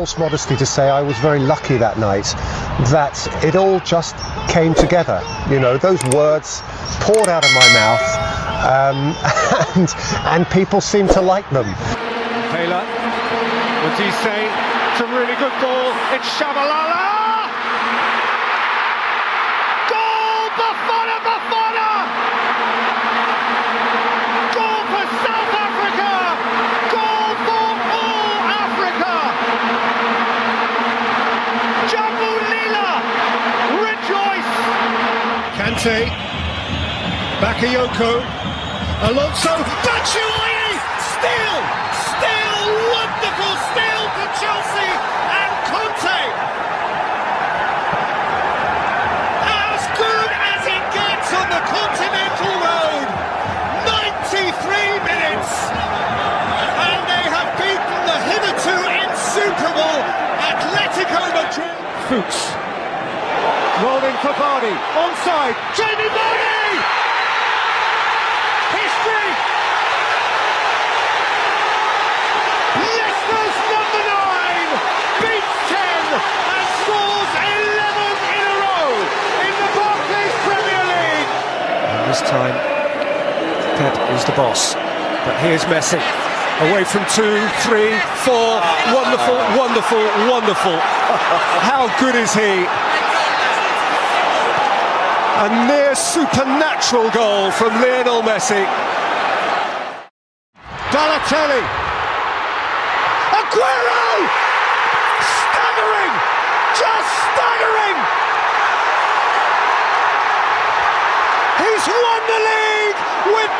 false modesty to say I was very lucky that night, that it all just came together. You know, those words poured out of my mouth, um, and, and people seemed to like them. Taylor, what do you say? It's a really good ball. It's Tshabalala! Goal! Bafana Bafana! Goal for South Africa! Goal for all Africa! Jambu Lila, rejoice! Kante, Bakayoko, Alonso, Batshuayi, still, still, wonderful steal for Chelsea and Conte. As good as it gets on the continental road. 93 minutes, and they have beaten the hitherto insuperable Atletico Madrid. Fuchs. For Vardy. Onside. Jamie Vardy! History! Leicester's number nine beats 10 and scores 11 in a row in the Barclays Premier League. And this time, Pep is the boss. But here's Messi. Away from two, three, four. Wonderful, wonderful, wonderful. How good is he? A near supernatural goal from Lionel Messi. Balotelli. Aguero! Staggering! Just staggering! He's won the league with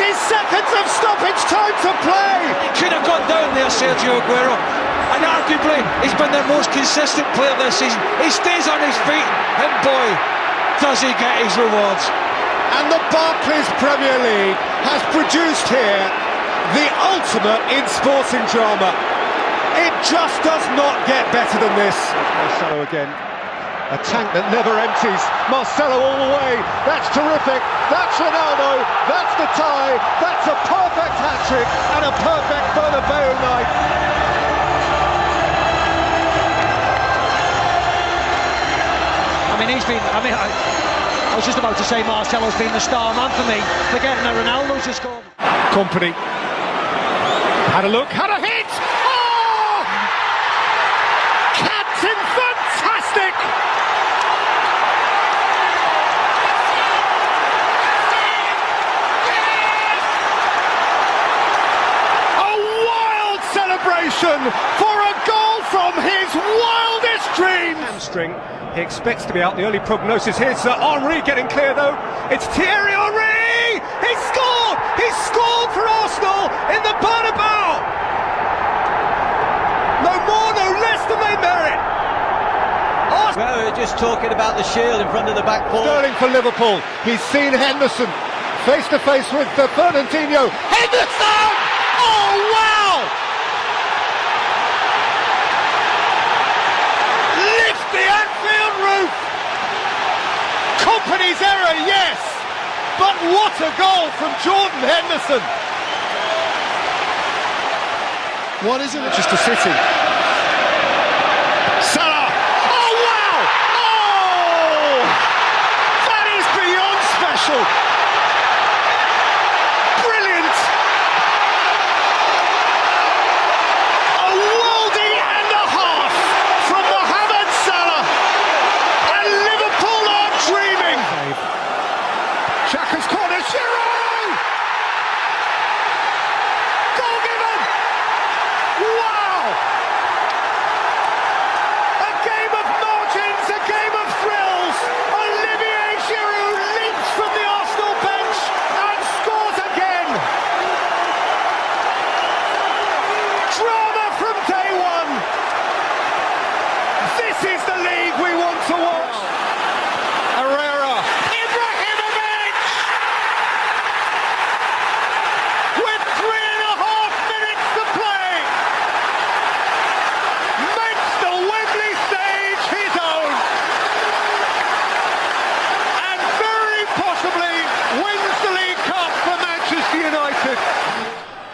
90 seconds of stoppage time to play! Should have gone down there, Sergio Aguero. And arguably, he's been their most consistent player this season. He stays on his feet, and boy, does he get his rewards. And the Barclays Premier League has produced here the ultimate in sporting drama. It just does not get better than this. Marcelo again. A tank that never empties. Marcelo all the way. That's terrific. That's Ronaldo. That's the tie. That's a perfect hat trick and a perfect Bernabeu night. He's been. I mean, I, I was just about to say Marcelo's been the star man for me, forgetting that Ronaldo's just scored. Kompany. Had a look, had a hit! Oh! Captain Fantastic! A wild celebration for a goal from his wildest dreams! Hamstring. He expects to be out. The early prognosis here's uh, Henry getting clear though. It's Thierry Henry! He scored! He scored for Arsenal in the Bernabeu! No more, no less than they merit. Arsenal Well, we we're just talking about the shield in front of the back four. Sterling for Liverpool. He's seen Henderson face to face with uh, Fernandinho. Henderson! Oh wow! Error, yes, but what a goal from Jordan Henderson! What is it? Manchester City. Salah! Oh wow! Oh! That is beyond special! Brilliant! A worldie and a half from Mohamed Salah! And Liverpool are dreaming! Chaka's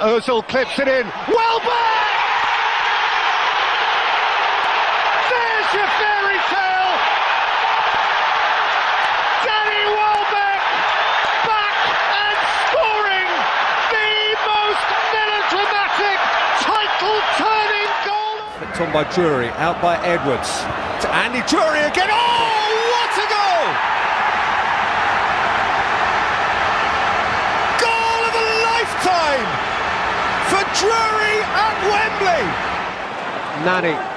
Ozil clips it in. Welbeck! There's your fairy tale! Danny Welbeck back and scoring the most melodramatic title-turning goal. Picked on by Drury, out by Edwards. To Andy Drury again. Oh! Drury at Wembley. Nani